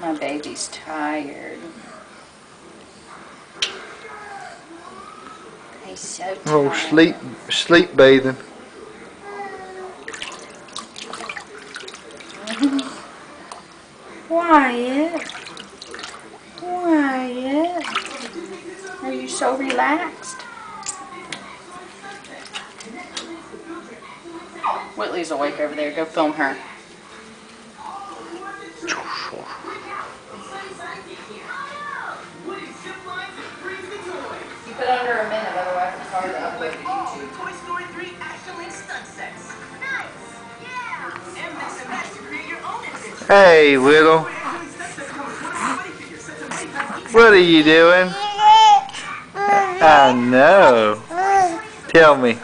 My baby's tired. He's so oh, tired. Oh, sleep, sleep bathing. Wyatt. Wyatt. Are you so relaxed? Whitley's awake over there. Go film her. Keep it under a minute, otherwise it's hard to upload to oh, YouTube. Toy Story 3 Action Link stunt sets. Nice. Yeah. And mix and match to create your own adventure. Hey, little. What are you doing? I know. Tell me.